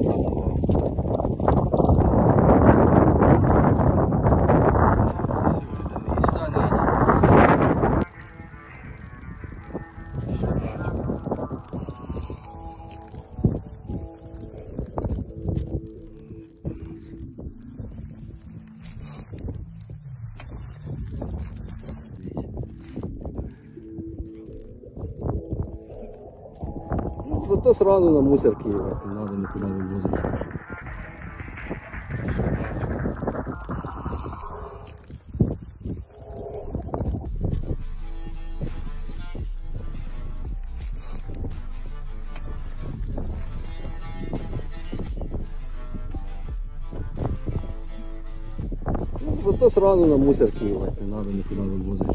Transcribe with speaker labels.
Speaker 1: 我。是我们的伊斯兰教。是吧？Зато сразу на мусорки его, не надо никуда вывозить. Ну, зато сразу на мусорки его, не надо никуда вывозить.